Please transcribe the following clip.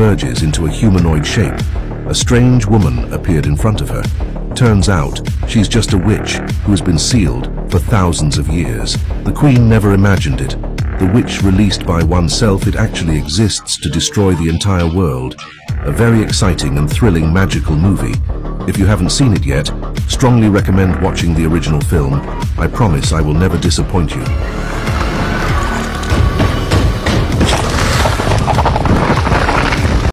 converges into a humanoid shape. A strange woman appeared in front of her. Turns out, she's just a witch who has been sealed for thousands of years. The queen never imagined it. The witch released by oneself, it actually exists to destroy the entire world. A very exciting and thrilling magical movie. If you haven't seen it yet, strongly recommend watching the original film. I promise I will never disappoint you.